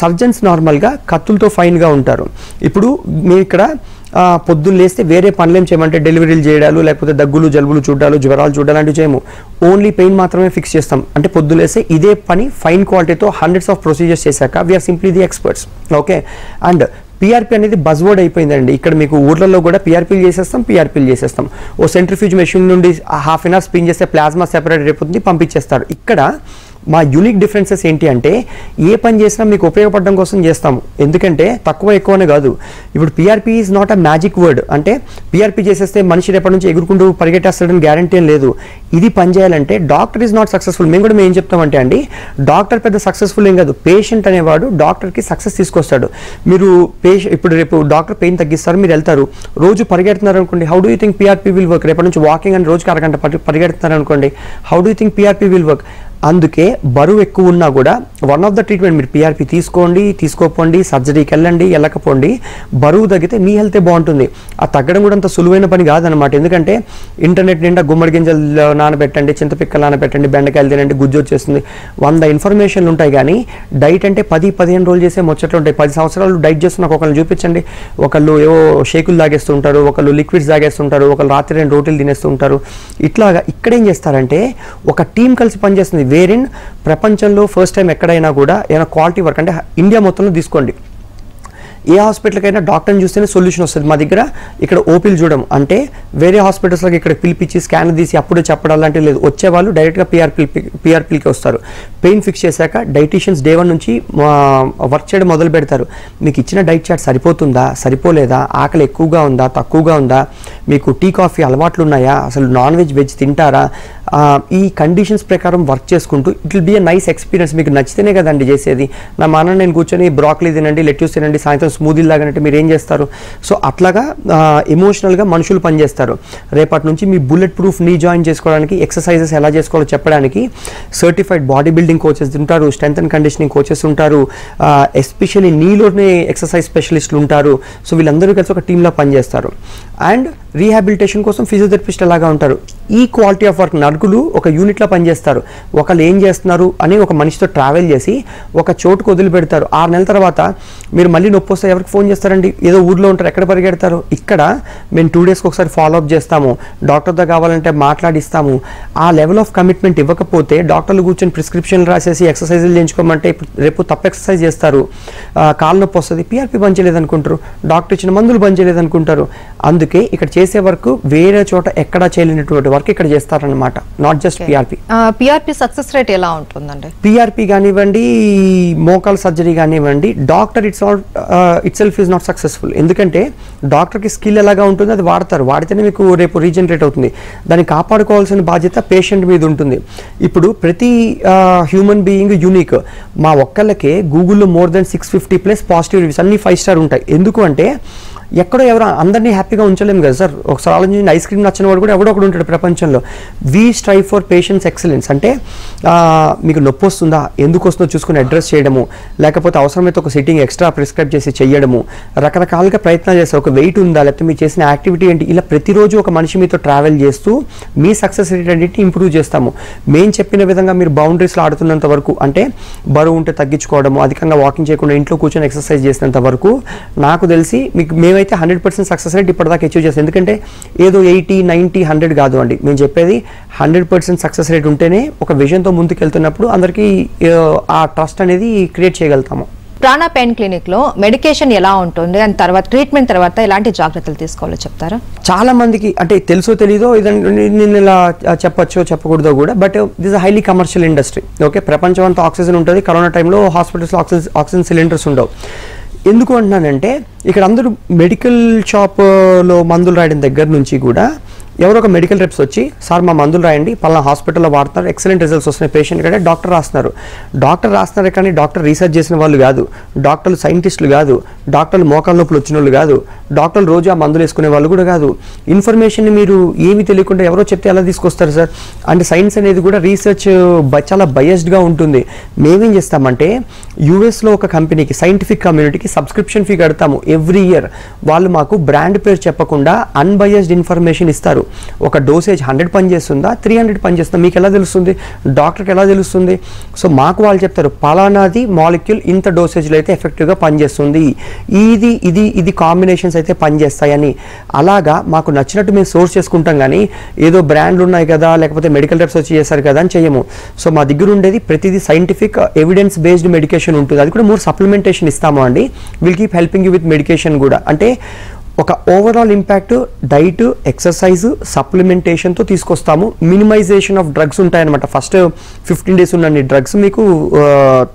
సర్జన్స్ నార్మల్గా కత్తులతో ఫైన్గా ఉంటారు. ఇప్పుడు మేము ఇక్కడ పొద్దున్న లేస్తే వేరే పనులేం చేయమంటే డెలివరీలు చేయడాలు లేకపోతే దగ్గులు జలుబులు చూడాలు జ్వరాలు చూడాలంటే చేయము. ఓన్లీ పెయిన్ మాత్రమే ఫిక్స్ చేస్తాం. అంటే పొద్దున్న లేస్తే ఇదే పని ఫైన్ క్వాలిటీతో హండ్రెడ్స్ ఆఫ్ ప్రొసీజర్స్ చేశాక we're simply the experts. Okay? And PRP అనేది బజ్వర్డ్ అయిపోయిందండి. ఇక్కడ మీకు ఊర్లలో కూడా పీఆర్పీలు చేసేస్తాం పీఆర్పీలు చేసేస్తాం. ఓ సెంట్రిఫ్యూజ్ మెషిన్ నుండి హాఫ్ అన్ అవర్ స్పిన్ చేస్తే ప్లాస్మా సెపరేట్ అయిపోతుంది పంపించేస్తారు. ఇక్కడ మా యూనిక్ డిఫరెన్సెస్ ఏంటి అంటే ఏ పని చేసినా మీకు ఉపయోగపడడం కోసం చేస్తాము. ఎందుకంటే తక్కువ ఎక్కువనే కాదు. ఇప్పుడు PRP is not a magic word అంటే పిఆర్పి చేసేస్తే మనిషి రేపటి నుంచి ఎగురుకుంటూ పరిగెట్టేస్తాడని గ్యారంటీ ఏం లేదు. ఇది పని చేయాలంటే డాక్టర్ ఈజ్ నాట్ సక్సెస్ఫుల్ మేము కూడా మేము ఏం చెప్తామంటే అండి డాక్టర్ పెద్ద సక్సెస్ఫుల్ ఏం కాదు. పేషెంట్ అనేవాడు డాక్టర్కి సక్సెస్ తీసుకొస్తాడు. మీరు పేషెంట్ ఇప్పుడు రేపు డాక్టర్ పెయిన్ తగ్గిస్తారు మీరు వెళ్తారు. రోజు పరిగెడుతున్నారు అనుకోండి how do you think PRP will work రేపటి నుంచి వాకింగ్ అని రోజుకి అరగంట పరిగెడుతున్నారు అనుకోండి how do you think PRP will work అందుకే బరువు ఎక్కువ ఉన్నా కూడా వన్ ఆఫ్ ద ట్రీట్మెంట్ మీరు పీఆర్పీ తీసుకోండి తీసుకోపోండి సర్జరీకి వెళ్ళండి వెళ్ళకపోండి బరువు తగ్గితే మీ హెల్తే బాగుంటుంది. ఆ తగ్గడం కూడా అంత సులువైన పని కాదనమాట ఎందుకంటే ఇంటర్నెట్ నిండా గుమ్మడి గింజలు నానబెట్టండి చింతపిక్కలు నానబెట్టండి బెండకాయలు తినండి గుజ్జు వచ్చేస్తుంది. వంద ఇన్ఫర్మేషన్లు ఉంటాయి కానీ డైట్ అంటే పది పదిహేను రోజులు చేసే ముచ్చట్లు ఉంటాయి. పది సంవత్సరాలు డైట్ చేస్తున్న ఒకళ్ళు చూపించండి. ఒకళ్ళు ఏవో షేకులు తాగేస్తుంటారు ఒకళ్ళు లిక్విడ్స్ తాగేస్తుంటారు ఒకళ్ళు రాత్రి రెండు రోటీలు తినేస్తుంటారు ఇట్లాగా ఇక్కడేం చేస్తారంటే ఒక టీం కలిసి పనిచేస్తుంది. వేర్ ఇన్ ప్రపంచంలో ఫస్ట్ టైం ఎక్కడైనా కూడా ఏమైనా క్వాలిటీ వర్క్ అంటే ఇండియా మొత్తంలో తీసుకోండి. ఏ హాస్పిటల్కైనా డాక్టర్ని చూస్తేనే సొల్యూషన్ వస్తుంది. మా దగ్గర ఇక్కడ ఓపీలు చూడడం అంటే వేరే హాస్పిటల్స్లోకి ఇక్కడ పిలిపించి స్కాన్ తీసి అప్పుడే చెప్పడం లాంటివి లేదు. వచ్చేవాళ్ళు డైరెక్ట్గా పిఆర్పీ పిఆర్పీకి వస్తారు. పెయిన్ ఫిక్స్ చేశాక డైటీషియన్స్ డే వన్ నుంచి వర్క్ చేయడం మొదలు పెడతారు. మీకు ఇచ్చిన డైట్ చార్ట్ సరిపోతుందా? సరిపోలేదా? ఆకలి ఎక్కువగా ఉందా? తక్కువగా ఉందా? మీకు టీ కాఫీ అలవాట్లు ఉన్నాయా? అసలు నాన్ వెజ్ వెజ్ తింటారా? ఈ కండిషన్స్ ప్రకారం వర్క్ చేసుకుంటూ it will be a nice experience మీకు నచ్చితేనే కదండి చేసేది. నా మన నేను కూర్చొని బ్రాక్లీ తినండి లెట్యూస్ తినండి సాయంత్రం స్మూదీ లాగానంటే మీరు ఏం చేస్తారు? సో అట్లాగా ఎమోషనల్గా మనుషులు పనిచేస్తారు రేపటి నుంచి మీ బుల్లెట్ ప్రూఫ్ నీ జాయిన్ చేసుకోవడానికి ఎక్సర్సైజెస్ ఎలా చేసుకోవాలో చెప్పడానికి సర్టిఫైడ్ బాడీ బిల్డింగ్ కోచెస్ ఉంటారు స్ట్రెంత్ అండ్ కండిషనింగ్ కోచెస్ ఉంటారు ఎస్పెషల్లీ నీలోనే ఎక్సర్సైజ్ స్పెషలిస్టులు ఉంటారు. సో వీళ్ళందరూ కలిసి ఒక టీంలో పనిచేస్తారు అండ్ రీహాబిలిటేషన్ కోసం ఫిజియోథెరపిస్ట్ అలాగా ఉంటారు? ఈ క్వాలిటీ ఆఫ్ వర్క్ నడుకులు ఒక యూనిట్లో పనిచేస్తారు. ఒకళ్ళు ఏం చేస్తున్నారు అని ఒక మనిషితో ట్రావెల్ చేసి ఒక చోటుకు వదిలి పెడతారు ఆరు నెలల తర్వాత మీరు మళ్ళీ నొప్పి వస్తే ఎవరికి ఫోన్ చేస్తారండి? ఏదో ఊర్లో ఉంటారు ఎక్కడ పరిగెడతారు? ఇక్కడ మేము టూ డేస్కి ఒకసారి ఫాలో అప్ చేస్తాము డాక్టర్తో కావాలంటే మాట్లాడిస్తాము. ఆ లెవెల్ ఆఫ్ కమిట్మెంట్ ఇవ్వకపోతే డాక్టర్లు కూర్చొని ప్రిస్క్రిప్షన్ రాసేసి ఎక్సర్సైజులు చేయించుకోమంటే ఇప్పుడు రేపు తప్పు ఎక్సర్సైజ్ చేస్తారు. కాళ్ళ కాలు నొప్పి వస్తుంది పిఆర్పి పనిచేయలేదనుకుంటారు. అనుకుంటారు డాక్టర్ ఇచ్చిన మందులు పనిచేయలేదనుకుంటారు. అనుకుంటారు అందుకే ఇక్కడ చేసే వరకు వేరే చోట ఎక్కడా చేయలేనటువంటి వర్క్ ఇక్కడ చేస్తారనమాట not just PRP PRP success rate ఎలా ఉంటుందండి? పిఆర్పి కానివ్వండి మోకాల్ సర్జరీ కానివ్వండి doctor it's not itself is not successful ఎందుకంటే డాక్టర్కి స్కిల్ ఎలాగా ఉంటుంది అది వాడతారు. వాడితేనే మీకు రేపు రీజనరేట్ అవుతుంది. దాన్ని కాపాడుకోవాల్సిన బాధ్యత పేషెంట్ మీద ఉంటుంది. ఇప్పుడు ప్రతి హ్యూమన్ బీయింగ్ యూనిక్ మా ఒక్కళ్ళకే గూగుల్లో more than six fifty plus positive reviews అన్ని ఫైవ్ స్టార్ ఉంటాయి. ఎందుకు అంటే ఎక్కడో ఎవరో అందరినీ హ్యాపీగా ఉంచలేము కదా సార్. ఒకసారి ఆలోచించి ఐస్ క్రీమ్ నచ్చిన వాడు కూడా ఎవడో ఒకడు ఉంటాడు ప్రపంచంలో. We strive for patients excellence అంటే మీకు నొప్పి వస్తుందా? ఎందుకు వస్తుందో చూసుకుని అడ్రస్ చేయడము. లేకపోతే అవసరమైతే ఒక సిట్టింగ్ ఎక్స్ట్రా ప్రిస్క్రైబ్ చేసి చేయడము రకరకాలుగా ప్రయత్నాలు చేస్తారు ఒక వెయిట్ ఉందా? లేకపోతే మీరు చేసిన యాక్టివిటీ ఏంటి? ఇలా ప్రతిరోజు ఒక మనిషి మీతో ట్రావెల్ చేస్తూ మీ సక్సెస్ రేట్ అనేది ఇంప్రూవ్ చేస్తాము. మేము చెప్పిన విధంగా మీరు బౌండరీస్లో ఆడుతున్నంత వరకు అంటే బరువు ఉంటే తగ్గించుకోవడము అధికంగా వాకింగ్ చేయకుండా ఇంట్లో కూర్చొని ఎక్సర్సైజ్ చేసినంత వరకు నాకు తెలిసి మీకు మేము మేమైతే హండ్రెడ్ పర్సెంట్ సక్సెస్ రేట్ ఇప్పటిదాకా అచీవ్ చేస్తాం ఎందుకంటే ఏదో ఎయిటీ నైంటీ హండ్రెడ్ కాదు అండి. మేము చెప్పేది హండ్రెడ్ పర్సెంట్ సక్సెస్ రేట్ ఉంటేనే ఒక విజన్తో ముందుకు వెళ్తున్నప్పుడు అందరికీ ఆ, ట్రస్ట్ అనేది క్రియేట్ చేయగలుగుతాము. ప్రాణ పెయిన్ క్లినిక్లో మెడికేషన్ ఎలా ఉంటుంది? అండ్ తర్వాత ట్రీట్మెంట్ తర్వాత ఎలాంటి జాగ్రత్తలు తీసుకోవాలో చెప్తారా? చాలా మందికి అంటే తెలుసో తెలీదో నేను ఇలా చెప్పొచ్చో చెప్పకూడదో కూడా but this highly commercial industry. Okay ప్రపంచం అంతా ఆక్సిజన్ ఉంటుంది. కరోనా టైంలో హాస్పిటల్స్లో ఆక్సిజన్ ఆక్సిజన్ సిలిండర్స్ ఉండవు. ఎందుకు అంటున్నానంటే ఇక్కడ అందరూ మెడికల్ షాప్లో మందులు రాయడం దగ్గర నుంచి కూడా ఎవరో ఒక మెడికల్ రిప్స్ వచ్చి సార్ మా మందులు రాయండి పలానా హాస్పిటల్లో వాడుతున్నారు ఎక్సలెంట్ రిజల్ట్స్ వస్తున్నాయి పేషెంట్ కంటే డాక్టర్ రాస్తున్నారు. డాక్టర్ రాస్తున్నారు కానీ డాక్టర్ రీసెర్చ్ చేసిన వాళ్ళు కాదు డాక్టర్లు సైంటిస్టులు కాదు డాక్టర్లు మోకాల నొప్పులు వచ్చిన వాళ్ళు కాదు డాక్టర్లు రోజు ఆ మందులు వేసుకునే వాళ్ళు కూడా కాదు. ఇన్ఫర్మేషన్ మీరు ఏమీ తెలియకుండా ఎవరో చెప్తే ఎలా తీసుకొస్తారు సార్? అంటే సైన్స్ అనేది కూడా రీసెర్చ్ చాలా బయస్డ్గా ఉంటుంది. మేమేం చేస్తామంటే యూఎస్లో ఒక కంపెనీకి సైంటిఫిక్ కమ్యూనిటీకి సబ్స్క్రిప్షన్ ఫీ కడతాము ఎవ్రీ ఇయర్ వాళ్ళు మాకు బ్రాండ్ పేరు చెప్పకుండా అన్బయస్డ్ ఇన్ఫర్మేషన్ ఇస్తారు. ఒక డోసేజ్ హండ్రెడ్ పనిచేస్తుందా? త్రీ హండ్రెడ్ పనిచేస్తుందా? మీకు ఎలా తెలుస్తుంది? డాక్టర్కి ఎలా తెలుస్తుంది? సో మాకు వాళ్ళు చెప్తారు పలానాది మాలిక్యూల్ ఇంత డోసేజ్లో అయితే ఎఫెక్టివ్గా పనిచేస్తుంది. ఇది ఇది ఇది కాంబినేషన్స్ అయితే పనిచేస్తాయని. అలాగా మాకు నచ్చినట్టు మేము సోర్స్ చేసుకుంటాం కానీ ఏదో బ్రాండ్లు ఉన్నాయి కదా లేకపోతే మెడికల్ రెప్స్ వచ్చి చేశారు కదా అని చేయము సో మా దగ్గర ఉండేది ప్రతిదీ సైంటిఫిక్ ఎవిడెన్స్ బేస్డ్ మెడికేషన్ ఉంటుంది. అది కూడా మూడు సప్లిమెంటేషన్ ఇస్తాము అండి. Will keep helping you with medication కూడా. అంటే ఒక ఓవరాల్ ఇంపాక్ట్ డైట్ ఎక్సర్సైజ్ సప్లిమెంటేషన్తో తీసుకొస్తాము. మినిమైజేషన్ ఆఫ్ డ్రగ్స్ ఉంటాయన్నమాట. ఫస్ట్ ఫిఫ్టీన్ డేస్ ఉన్న డ్రగ్స్ మీకు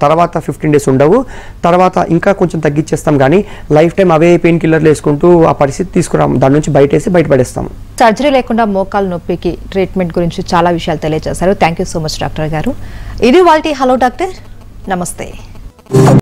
తర్వాత ఫిఫ్టీన్ డేస్ ఉండవు. తర్వాత ఇంకా కొంచెం తగ్గించేస్తాం కానీ లైఫ్ టైం అవే పెయిన్ కిల్లర్లు వేసుకుంటూ ఆ పరిస్థితి తీసుకురాము. దాని నుంచి బయటేసి బయటపడేస్తాము. సర్జరీ లేకుండా మోకాలు నొప్పికి ట్రీట్మెంట్ గురించి చాలా విషయాలు తెలియజేశారు. Thank you so much doctor గారు. ఇది వాళ్ళ హలో డాక్టర్. నమస్తే.